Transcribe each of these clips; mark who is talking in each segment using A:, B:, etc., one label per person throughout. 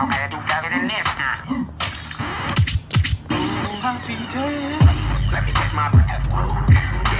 A: know how to do better than this now.
B: Happy days.
A: Let me catch my breath.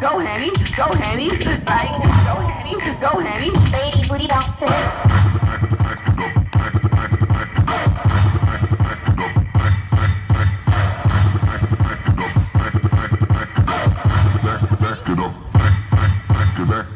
A: go henny, go henny, right, go henny, go henny,
C: baby booty bounce bouncing. back.